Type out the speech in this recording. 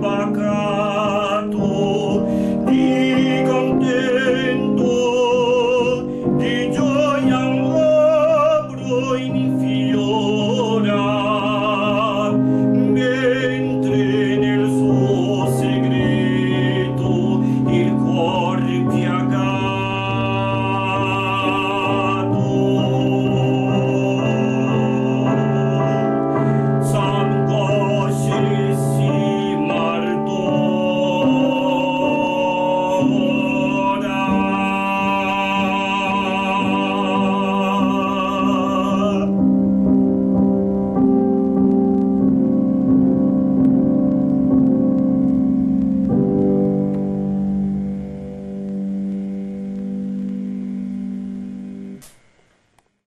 пока.